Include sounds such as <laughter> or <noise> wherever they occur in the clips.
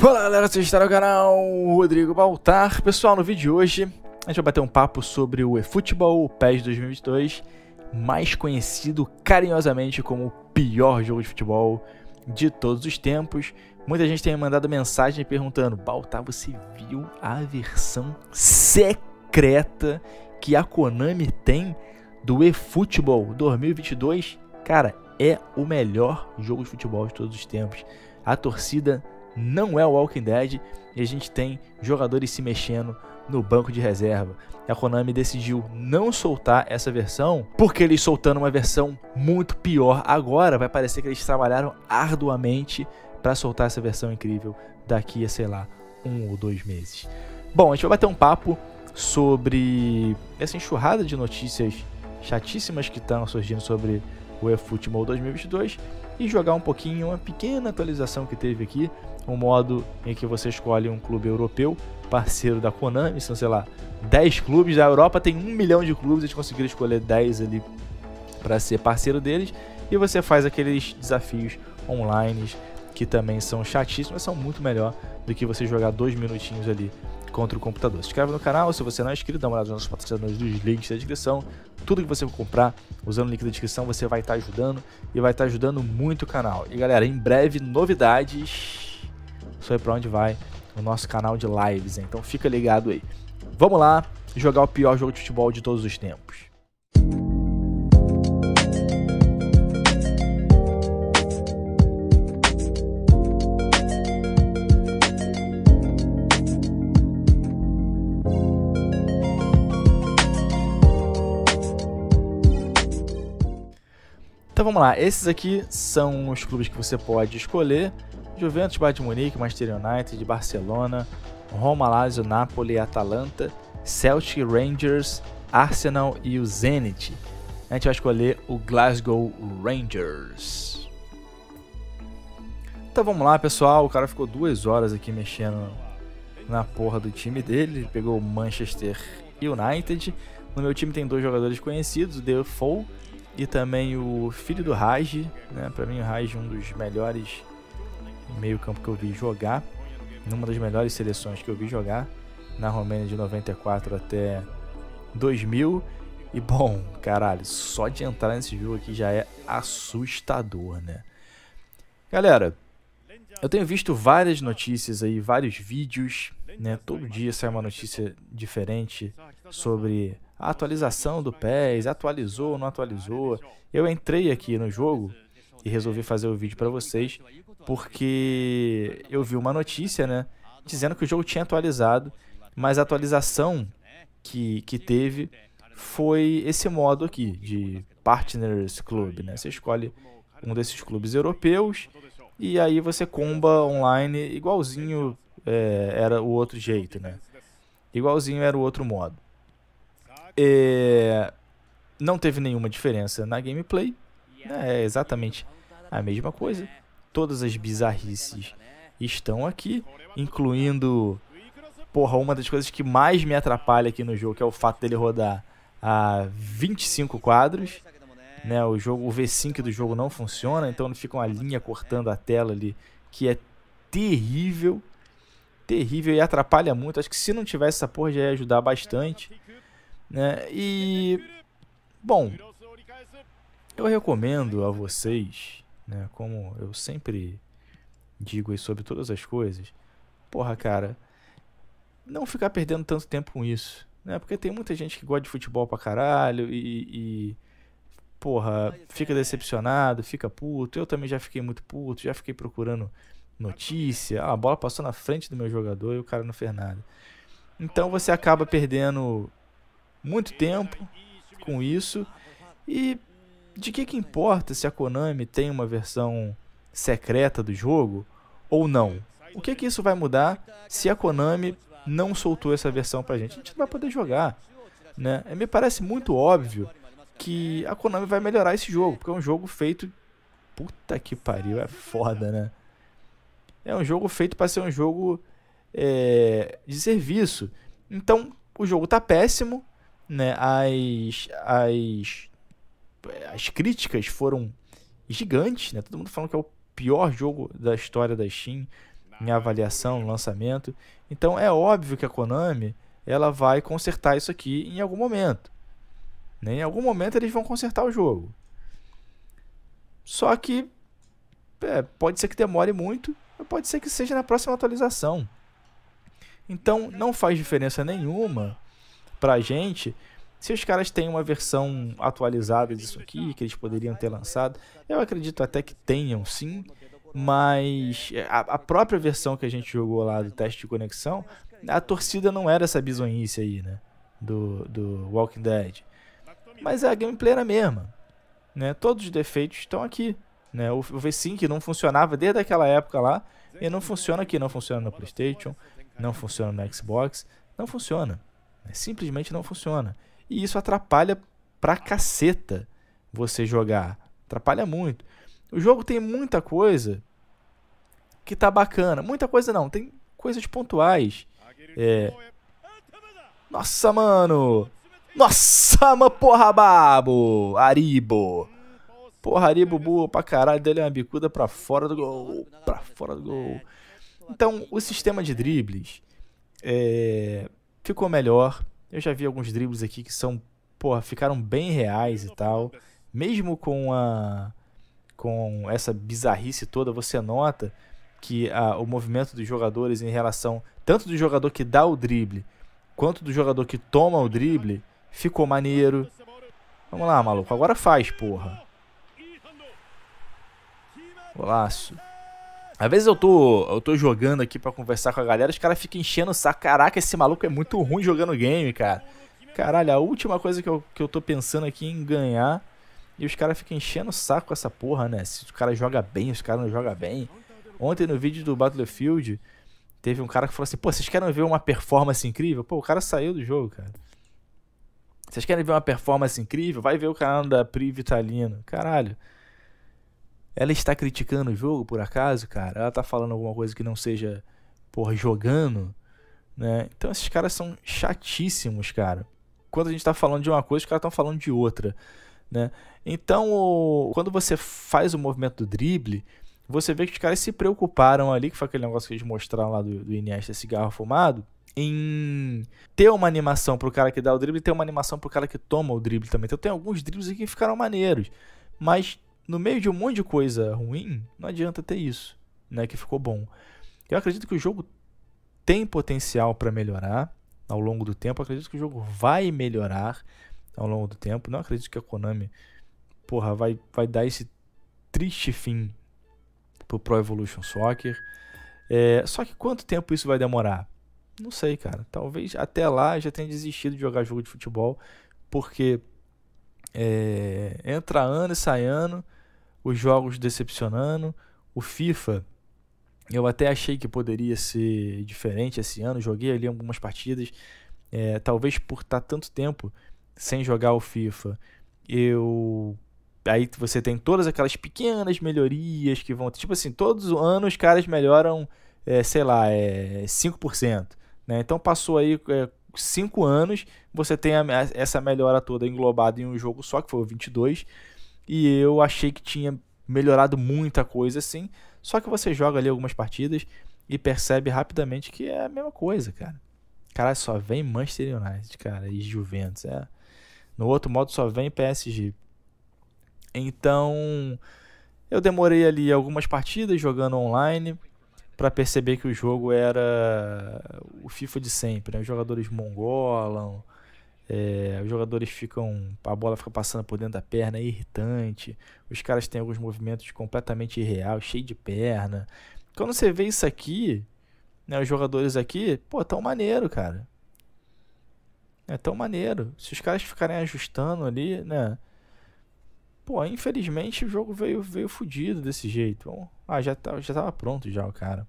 Fala galera, vocês estão no canal Rodrigo Baltar. Pessoal, no vídeo de hoje a gente vai bater um papo sobre o eFootball PES 2022, mais conhecido carinhosamente como o pior jogo de futebol de todos os tempos. Muita gente tem mandado mensagem perguntando: Baltar, você viu a versão secreta que a Konami tem do eFootball 2022? Cara, é o melhor jogo de futebol de todos os tempos. A torcida não é o Walking Dead e a gente tem jogadores se mexendo no banco de reserva. A Konami decidiu não soltar essa versão porque eles soltando uma versão muito pior agora vai parecer que eles trabalharam arduamente para soltar essa versão incrível daqui a sei lá um ou dois meses. Bom, a gente vai bater um papo sobre essa enxurrada de notícias chatíssimas que estão surgindo sobre o eFootball 2022 e jogar um pouquinho uma pequena atualização que teve aqui, um modo em que você escolhe um clube europeu, parceiro da Konami, são sei lá 10 clubes, da Europa tem um milhão de clubes, eles conseguiram escolher 10 ali para ser parceiro deles e você faz aqueles desafios online que também são chatíssimos, mas são muito melhor do que você jogar dois minutinhos ali contra o computador. Se inscreve no canal, se você não é inscrito, dá uma olhada nos patrocinadores dos links da descrição. Tudo que você comprar usando o link da descrição, você vai estar tá ajudando e vai estar tá ajudando muito o canal. E galera, em breve novidades sobre para onde vai o nosso canal de lives, então fica ligado aí. Vamos lá jogar o pior jogo de futebol de todos os tempos. Então vamos lá, esses aqui são os clubes que você pode escolher. Juventus, Bayern de Munique, Manchester United, Barcelona, Roma, Lazio, Napoli, Atalanta, Celtic, Rangers, Arsenal e o Zenit. A gente vai escolher o Glasgow Rangers. Então vamos lá, pessoal. O cara ficou duas horas aqui mexendo na porra do time dele. Ele pegou o Manchester United. No meu time tem dois jogadores conhecidos, o Defoe e também o filho do Raj, né? Para mim o Raj é um dos melhores meio-campo que eu vi jogar, numa das melhores seleções que eu vi jogar na Romênia de 94 até 2000. E bom, caralho, só de entrar nesse jogo aqui já é assustador, né? Galera, eu tenho visto várias notícias aí, vários vídeos, né? Todo dia sai uma notícia diferente sobre a atualização do PES, atualizou, não atualizou. Eu entrei aqui no jogo e resolvi fazer o vídeo para vocês porque eu vi uma notícia, né, dizendo que o jogo tinha atualizado, mas a atualização que, que teve foi esse modo aqui de Partners Club, né? Você escolhe um desses clubes europeus e aí você comba online igualzinho é, era o outro jeito, né? Igualzinho era o outro modo. É, não teve nenhuma diferença na gameplay. É exatamente a mesma coisa. Todas as bizarrices estão aqui, incluindo porra, uma das coisas que mais me atrapalha aqui no jogo, que é o fato dele rodar a 25 quadros. Né, o jogo, o V5 do jogo não funciona, então não fica uma linha cortando a tela ali, que é terrível, terrível e atrapalha muito. Acho que se não tivesse essa porra já ia ajudar bastante. Né? E bom, eu recomendo a vocês, né, como eu sempre digo aí sobre todas as coisas, porra, cara, não ficar perdendo tanto tempo com isso, né? Porque tem muita gente que gosta de futebol pra caralho e, e porra, fica decepcionado, fica puto. Eu também já fiquei muito puto, já fiquei procurando notícia. Ah, a bola passou na frente do meu jogador e o cara não fez nada. Então você acaba perdendo muito tempo com isso. E de que, que importa se a Konami tem uma versão secreta do jogo ou não? O que, que isso vai mudar se a Konami não soltou essa versão pra gente? A gente não vai poder jogar. Né? Me parece muito óbvio que a Konami vai melhorar esse jogo, porque é um jogo feito. Puta que pariu, é foda, né? É um jogo feito para ser um jogo é, de serviço. Então, o jogo tá péssimo, né, as, as, as críticas foram gigantes, né? Todo mundo falando que é o pior jogo da história da Steam. em avaliação, lançamento. Então é óbvio que a Konami ela vai consertar isso aqui em algum momento. Né? Em algum momento eles vão consertar o jogo. Só que é, pode ser que demore muito, pode ser que seja na próxima atualização. Então não faz diferença nenhuma pra gente se os caras têm uma versão atualizada disso aqui, que eles poderiam ter lançado. Eu acredito até que tenham sim, mas a, a própria versão que a gente jogou lá do teste de conexão, a torcida não era essa bizonhice aí, né? Do, do Walking Dead. Mas a gameplay era a mesma. Né? Todos os defeitos estão aqui. Né? O, o V-Sync não funcionava desde aquela época lá. E não funciona aqui. Não funciona no PlayStation. Não funciona no Xbox. Não funciona. Né? Simplesmente não funciona. E isso atrapalha pra caceta você jogar. Atrapalha muito. O jogo tem muita coisa que tá bacana. Muita coisa não, tem coisas pontuais. É... Nossa, mano! Nossa, mano, porra, babo! Aribo! Porra, Aribo boa pra caralho, dele é uma bicuda pra fora do gol. Pra fora do gol. Então, o sistema de dribles é... ficou melhor. Eu já vi alguns dribles aqui que são, porra, ficaram bem reais e tal. Mesmo com a com essa bizarrice toda, você nota que a, o movimento dos jogadores em relação tanto do jogador que dá o drible quanto do jogador que toma o drible ficou maneiro. Vamos lá, maluco, agora faz, porra. Golaço. Às vezes eu tô, eu tô jogando aqui para conversar com a galera, os caras ficam enchendo o saco. Caraca, esse maluco é muito ruim jogando game, cara. Caralho, a última coisa que eu, que eu tô pensando aqui em ganhar e os caras ficam enchendo o saco com essa porra, né? Se o cara joga bem, os caras não jogam bem. Ontem no vídeo do Battlefield, teve um cara que falou assim: pô, vocês querem ver uma performance incrível? Pô, o cara saiu do jogo, cara. Vocês querem ver uma performance incrível? Vai ver o canal da Pri Vitalino. Caralho. Ela está criticando o jogo, por acaso, cara? Ela tá falando alguma coisa que não seja, porra, jogando, né? Então esses caras são chatíssimos, cara. Quando a gente tá falando de uma coisa, os caras estão falando de outra. Né? Então, o, quando você faz o movimento do drible, você vê que os caras se preocuparam ali, que foi aquele negócio que eles mostraram lá do, do Iniesta cigarro fumado, em ter uma animação pro cara que dá o drible e ter uma animação pro cara que toma o drible também. Então tem alguns dribles aqui que ficaram maneiros, mas no meio de um monte de coisa ruim, não adianta ter isso, né, que ficou bom. Eu acredito que o jogo tem potencial para melhorar ao longo do tempo, acredito que o jogo vai melhorar ao longo do tempo. Não acredito que a Konami, porra, vai, vai dar esse triste fim pro Pro Evolution Soccer. É, só que quanto tempo isso vai demorar? Não sei, cara. Talvez até lá já tenha desistido de jogar jogo de futebol, porque é, entra ano e sai ano, os jogos decepcionando. O FIFA, eu até achei que poderia ser diferente esse ano. Joguei ali algumas partidas. É, talvez por estar tanto tempo sem jogar o FIFA, eu aí você tem todas aquelas pequenas melhorias que vão, tipo assim, todos os anos os caras melhoram, é, sei lá, é 5%, né? Então passou aí é, 5 anos, você tem a, essa melhora toda englobada em um jogo só, que foi o 22, e eu achei que tinha melhorado muita coisa assim, só que você joga ali algumas partidas e percebe rapidamente que é a mesma coisa, cara. Cara, só vem Manchester United, cara, e Juventus, é no outro modo só vem PSG. Então, eu demorei ali algumas partidas jogando online para perceber que o jogo era o FIFA de sempre. Né? Os jogadores mongolam, é, os jogadores ficam. A bola fica passando por dentro da perna, é irritante. Os caras têm alguns movimentos completamente irreal, cheio de perna. Quando você vê isso aqui, né, os jogadores aqui, pô, tão maneiro, cara. É tão maneiro. Se os caras ficarem ajustando ali, né? Pô, infelizmente o jogo veio, veio fudido desse jeito. ah, já, tá, já tava pronto já o cara.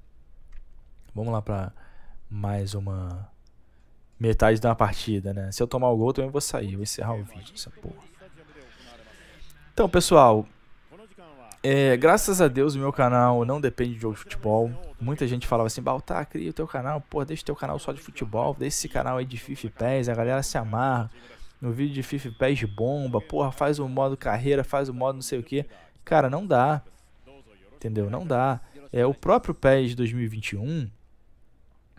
Vamos lá pra mais uma metade da partida, né? Se eu tomar o gol, também vou sair. Vou encerrar o vídeo, essa porra. Então, pessoal, é, graças a Deus o meu canal não depende de jogo de futebol. Muita gente falava assim, Baltar, cria o teu canal, pô, deixa o teu canal só de futebol, deixa esse canal aí de FIFA PES, a galera se amarra. No vídeo de FIFA PES bomba, porra, faz o modo carreira, faz o modo não sei o que. Cara, não dá. Entendeu? Não dá. É, o próprio PES 2021,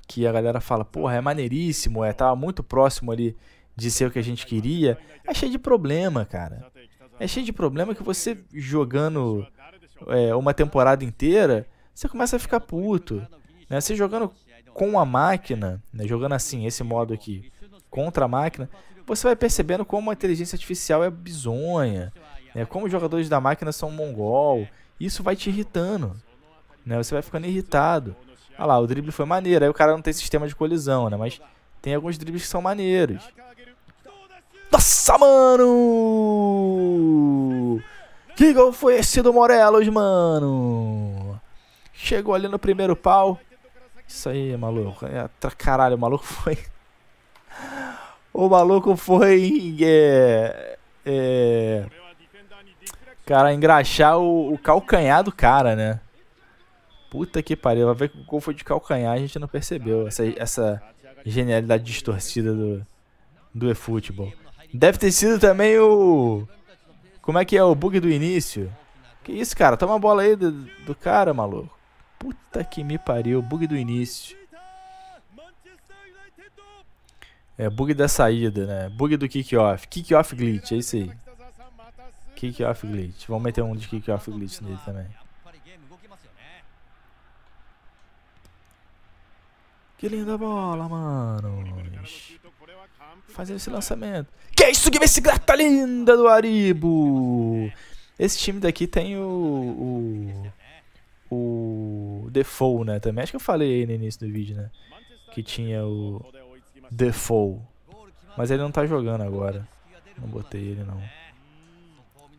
que a galera fala, porra, é maneiríssimo, é, tava muito próximo ali de ser o que a gente queria, é cheio de problema, cara. É cheio de problema que você jogando é, uma temporada inteira, você começa a ficar puto. Né? Você jogando com a máquina, né? jogando assim, esse modo aqui, contra a máquina, você vai percebendo como a inteligência artificial é bizonha, né? como os jogadores da máquina são mongol. Isso vai te irritando. Né? Você vai ficando irritado. Olha lá, o drible foi maneiro. Aí o cara não tem sistema de colisão, né? Mas tem alguns dribles que são maneiros. Nossa, mano! Que gol foi esse do Morelos, mano? Chegou ali no primeiro pau. Isso aí, maluco. É, caralho, o maluco foi. <laughs> O maluco foi. É, é, cara, engraxar o, o, calcanhar do cara, né? Puta que pariu. Vai ver que o gol foi de calcanhar, a gente não percebeu. Essa, essa genialidade distorcida do, do eFootball. Deve ter sido também o. Como é que é o bug do início? Que isso, cara? Toma a bola aí do, do cara, maluco. Puta que me pariu, bug do início. É, bug da saída, né? Bug do kick-off. Kick-off glitch, é isso aí. Kick-off glitch. Vamos meter um de kick-off glitch nele também. Que linda bola, mano. Fazer esse lançamento. Que isso, que bicicleta linda do Aribo. Esse time daqui tem o... O... O Default, né? Também acho que eu falei no início do vídeo, né? Que tinha o... Default. Mas ele não tá jogando agora. Não botei ele, não.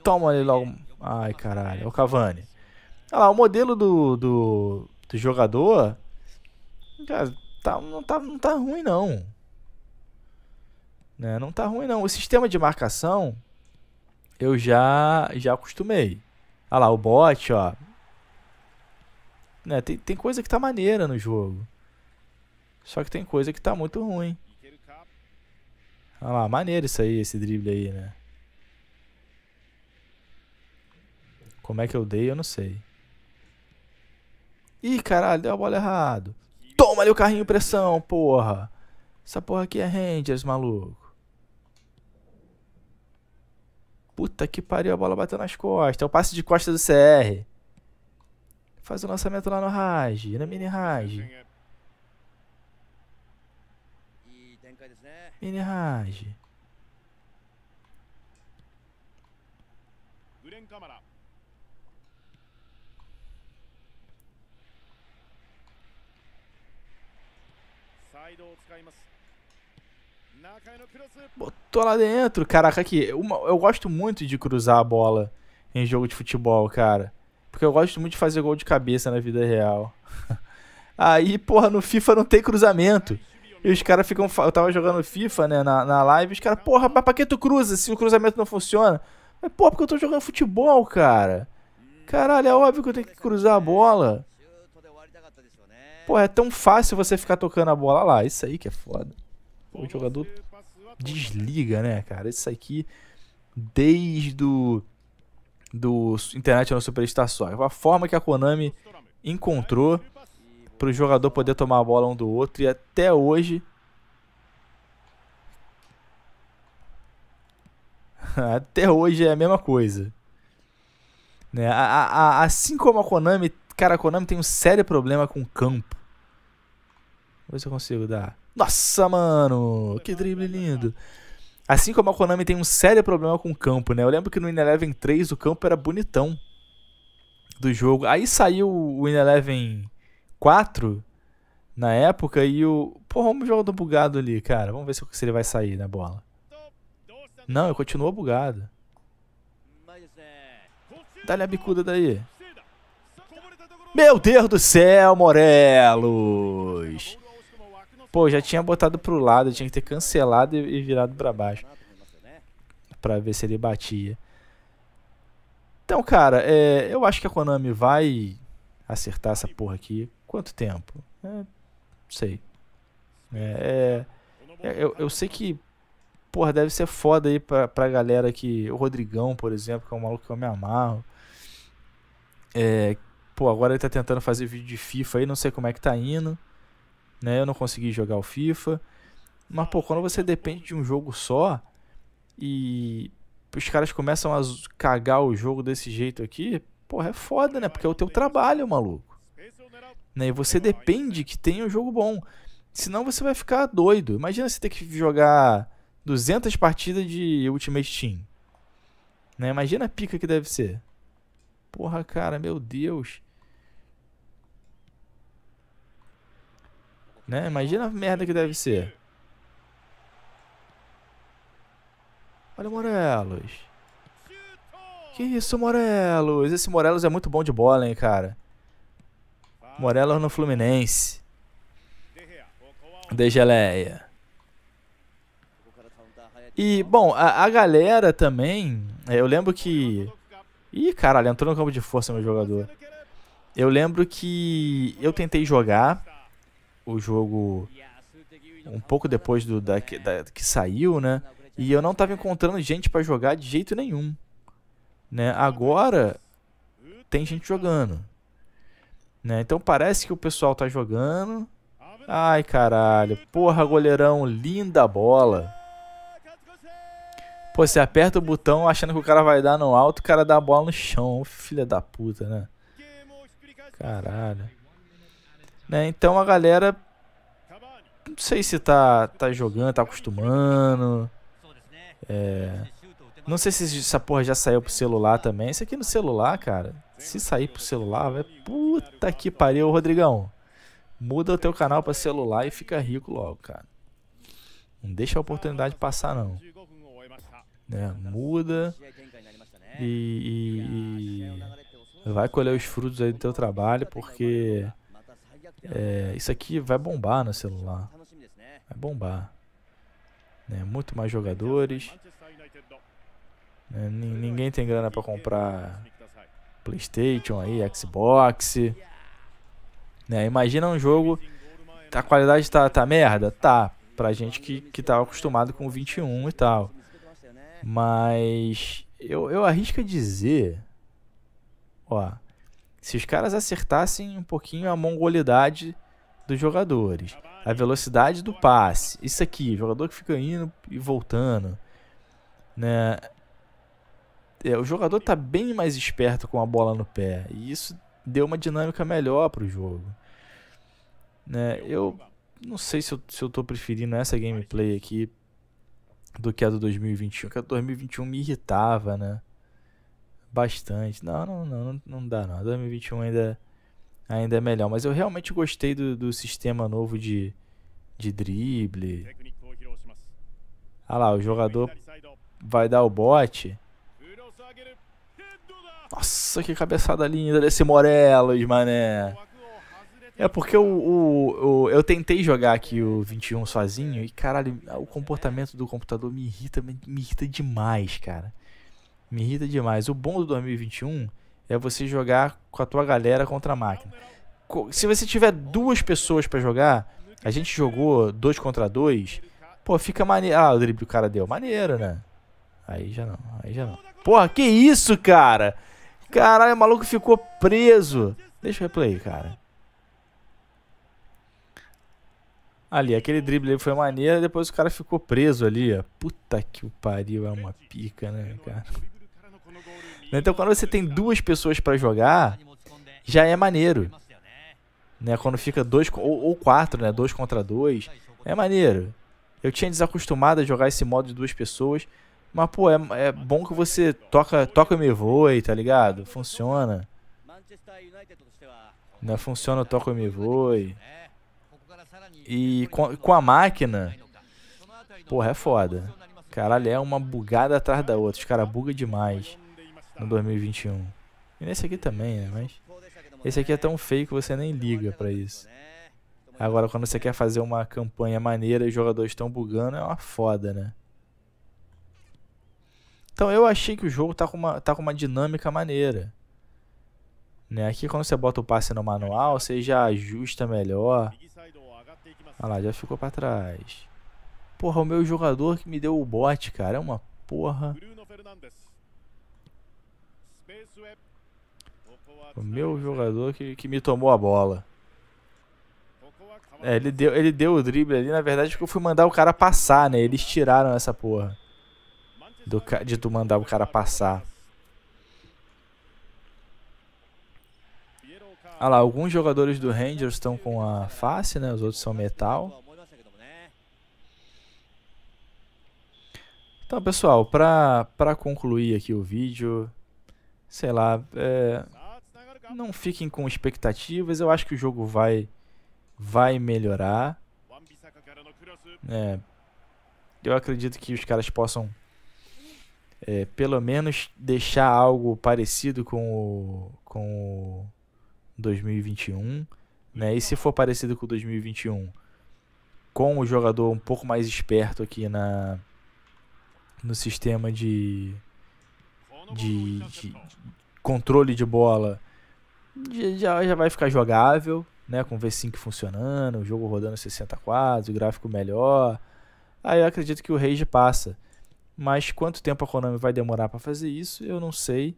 Toma ele logo. Ai, caralho. É o Cavani. Olha lá, o modelo do, do, do jogador... Cara, tá, não, tá, não tá ruim, não. Né? Não tá ruim, não. O sistema de marcação, eu já, já acostumei. Olha lá, o bot, ó. Né? Tem, tem coisa que tá maneira no jogo. Só que tem coisa que tá muito ruim. Olha lá, maneiro isso aí, esse drible aí, né? Como é que eu dei, eu não sei. Ih, caralho, deu a bola errado. Toma ali o carrinho pressão, porra. Essa porra aqui é Rangers, maluco. Puta que pariu, a bola bateu nas costas. É o passe de costas do CR. Faz o lançamento lá no Raj, na mini Raj. Mini Raj. Botou lá dentro. Caraca, aqui. Uma, eu gosto muito de cruzar a bola em jogo de futebol, cara. Porque eu gosto muito de fazer gol de cabeça na vida real. <laughs> Aí, porra, no FIFA não tem cruzamento. E os caras ficam. Eu tava jogando FIFA, né, na, na live. E os caras, porra, mas pra que tu cruza se o cruzamento não funciona? Mas, porra, porque eu tô jogando futebol, cara. Caralho, é óbvio que eu tenho que cruzar a bola. Pô, é tão fácil você ficar tocando a bola lá. Isso aí que é foda. O jogador desliga, né, cara? Isso aqui, desde o do Internet no Superstar Soccer. A forma que a Konami encontrou para o jogador poder tomar a bola um do outro e até hoje <laughs> até hoje é a mesma coisa. Né? A, a, a, assim como a Konami, cara, a Konami tem um sério problema com o campo. Vou ver se eu consigo dar. Nossa, mano, que drible lindo. Assim como a Konami tem um sério problema com o campo, né? Eu lembro que no Ineleven 3 o campo era bonitão do jogo. Aí saiu o Ineleven 4 na época e o. Porra, vamos jogador bugado ali, cara. Vamos ver se ele vai sair na bola. Não, ele continua bugado. Dá-lhe a bicuda daí. Meu Deus do céu, Morelos! Pô, já tinha botado pro lado, tinha que ter cancelado e, virado para baixo. Pra ver se ele batia. Então, cara, é, eu acho que a Konami vai acertar essa porra aqui. Quanto tempo? É, não sei. É, é, eu, eu sei que, porra, deve ser foda aí pra, pra galera que. O Rodrigão, por exemplo, que é um maluco que eu me amarro. É, Pô, agora ele tá tentando fazer vídeo de FIFA aí, não sei como é que tá indo. Né? Eu não consegui jogar o FIFA. Mas, pô, quando você depende de um jogo só e os caras começam a cagar o jogo desse jeito aqui, porra, é foda, né? Porque é o teu trabalho, maluco. Né? E você depende que tenha um jogo bom. Senão você vai ficar doido. Imagina você ter que jogar 200 partidas de Ultimate Team. Né? Imagina a pica que deve ser. Porra, cara, meu Deus. Né? Imagina a merda que deve ser. Olha o Morelos. Que isso, Morelos? Esse Morelos é muito bom de bola, hein, cara. Morelos no Fluminense. De geleia. E, bom, a, a galera também. É, eu lembro que. Ih, caralho, entrou no campo de força meu jogador. Eu lembro que eu tentei jogar o jogo um pouco depois do da, da, que saiu, né? E eu não tava encontrando gente para jogar de jeito nenhum. Né? Agora tem gente jogando. Né? Então parece que o pessoal tá jogando. Ai, caralho. Porra, goleirão, linda bola. Pô, você aperta o botão achando que o cara vai dar no alto, o cara dá a bola no chão. Filha da puta, né? Caralho. Né? Então a galera não sei se tá tá jogando, tá acostumando. É, não sei se essa porra já saiu pro celular também. Isso aqui no celular, cara. Se sair pro celular, vai. Puta que pariu, Rodrigão. Muda o teu canal pra celular e fica rico logo, cara. Não deixa a oportunidade passar, não. É, muda e, e, vai colher os frutos aí do teu trabalho, porque é, isso aqui vai bombar no celular. Vai bombar. Né? Muito mais jogadores. Né? Ninguém tem grana para comprar PlayStation aí, Xbox. Né? Imagina um jogo. A qualidade tá, tá merda? Tá. Pra gente que, que tá acostumado com 21 e tal. Mas eu, eu arrisco dizer. Ó. Se os caras acertassem um pouquinho a mongolidade dos jogadores, a velocidade do passe, isso aqui, jogador que fica indo e voltando, né? É, o jogador está bem mais esperto com a bola no pé e isso deu uma dinâmica melhor para o jogo, né? Eu não sei se eu, se eu tô preferindo essa gameplay aqui do que a do 2021, que a do 2021 me irritava, né? Bastante. Não, não, não, não dá não. A 2021 ainda ainda é melhor, mas eu realmente gostei do, do sistema novo de de drible. Ah lá, o jogador vai dar o bote. Nossa, que cabeçada linda desse Morelos, mané. É porque o, o, o, eu tentei jogar aqui o 21 sozinho e, caralho, o comportamento do computador me irrita, me irrita demais, cara. Me irrita demais. O bom do 2021 é você jogar com a tua galera contra a máquina. Se você tiver duas pessoas para jogar, a gente jogou dois contra dois, pô, fica maneiro. Ah, o drible o cara deu. Maneiro, né? Aí já não, aí já não. Porra, que isso, cara? Caralho, o maluco ficou preso. Deixa o replay, cara. Ali, aquele drible foi maneiro, depois o cara ficou preso ali, ó. Puta que o pariu, é uma pica, né, cara? Então, quando você tem duas pessoas para jogar, já é maneiro. Né? Quando fica dois ou, ou quatro, né? Dois contra dois, é maneiro. Eu tinha desacostumado a jogar esse modo de duas pessoas, mas pô, é, é bom que você toca, toca me voe, tá ligado? Funciona. Né? Funciona o toca me voe. E com, com a máquina, porra, é foda. Caralho, é uma bugada atrás da outra. Os caras bugam demais no 2021. E nesse aqui também, né? Mas esse aqui é tão feio que você nem liga pra isso. Agora, quando você quer fazer uma campanha maneira e os jogadores estão bugando, é uma foda, né? Então, eu achei que o jogo tá com uma, tá com uma dinâmica maneira. Né? Aqui, quando você bota o passe no manual, você já ajusta melhor. Olha lá, já ficou pra trás. Porra, o meu jogador que me deu o bote, cara. É uma porra. O meu jogador que, que me tomou a bola. É, ele deu, ele deu o drible ali, na verdade, que eu fui mandar o cara passar, né? Eles tiraram essa porra. Do, de tu mandar o cara passar. Olha lá, alguns jogadores do Rangers estão com a face, né? Os outros são metal. Então, pessoal, pra, pra concluir aqui o vídeo, sei lá, é, não fiquem com expectativas. Eu acho que o jogo vai, vai melhorar. É, eu acredito que os caras possam, é, pelo menos, deixar algo parecido com o, com o 2021. Né? E se for parecido com o 2021, com o jogador um pouco mais esperto aqui na, no sistema de, de, de controle de bola já, já vai ficar jogável, né? Com o V5 funcionando, o jogo rodando 60 quadros, o gráfico melhor. Aí eu acredito que o Rage passa. Mas quanto tempo a Konami vai demorar para fazer isso, eu não sei.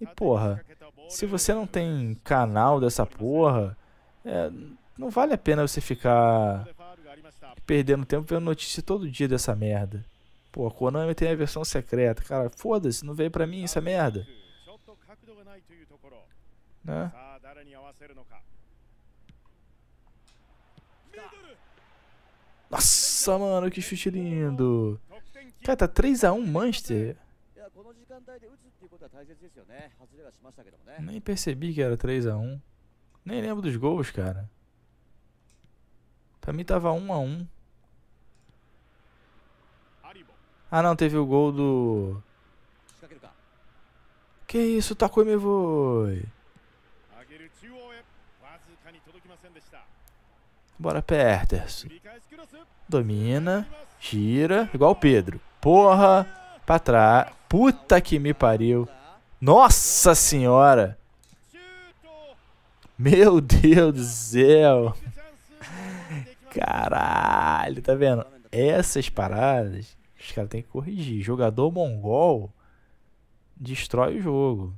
E porra, se você não tem canal dessa porra, é, não vale a pena você ficar perdendo tempo vendo notícia todo dia dessa merda. Pô, a Konami tem a versão secreta. Cara, foda-se, não veio pra mim essa merda. Né? Nossa, mano, que chute lindo. Cara, tá 3x1 Manchester. Nem percebi que era 3x1. Nem lembro dos gols, cara. Pra mim tava 1x1. Ah não, teve o gol do... Que isso, tacou me voe. Bora, Perters. Domina. Gira. Igual o Pedro. Porra. Pra trás. Puta que me pariu. Nossa senhora. Meu Deus do céu. Caralho, tá vendo? Essas paradas, os caras têm que corrigir. Jogador mongol destrói o jogo.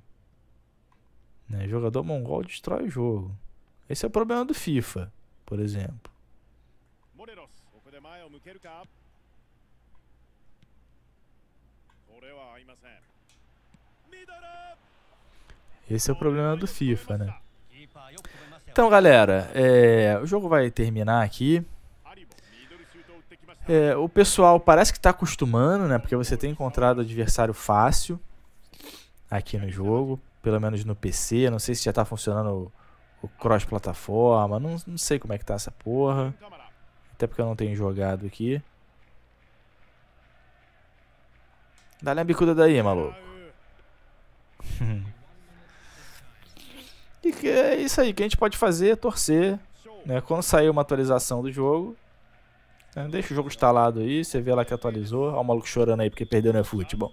Né? Jogador mongol destrói o jogo. Esse é o problema do FIFA, por exemplo. Esse é o problema do FIFA, né? Então, galera, é, o jogo vai terminar aqui. É, o pessoal parece que está acostumando, né? Porque você tem encontrado adversário fácil aqui no jogo, pelo menos no PC. Não sei se já está funcionando o, o cross-plataforma. Não, não sei como é que tá essa porra. Até porque eu não tenho jogado aqui. Dá-lhe a bicuda daí, maluco. <laughs> e que é isso aí. que a gente pode fazer é torcer. Né? Quando sair uma atualização do jogo, né? deixa o jogo instalado aí. Você vê lá que atualizou. Olha o maluco chorando aí porque perdeu no futebol.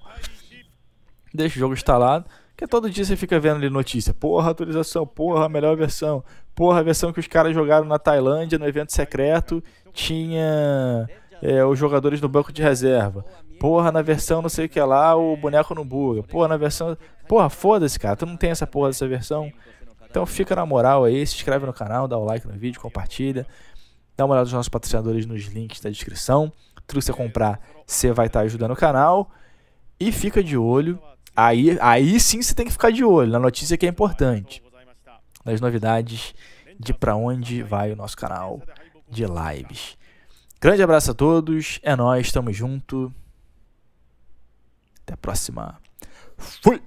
Deixa o jogo instalado. Que todo dia você fica vendo ali notícia. Porra, atualização. Porra, melhor versão. Porra, a versão que os caras jogaram na Tailândia no evento secreto tinha é, os jogadores no banco de reserva. Porra, na versão não sei o que lá, o boneco não buga. Porra, na versão. Porra, foda-se, cara. Tu não tem essa porra dessa versão. Então fica na moral aí, se inscreve no canal, dá o like no vídeo, compartilha. Dá uma olhada nos nossos patrocinadores nos links da descrição. Tudo que você comprar, você vai estar ajudando o canal. E fica de olho. Aí, aí sim você tem que ficar de olho na notícia que é importante. Nas novidades de para onde vai o nosso canal de lives. Grande abraço a todos. É nós, tamo junto. Até a próxima. Fui!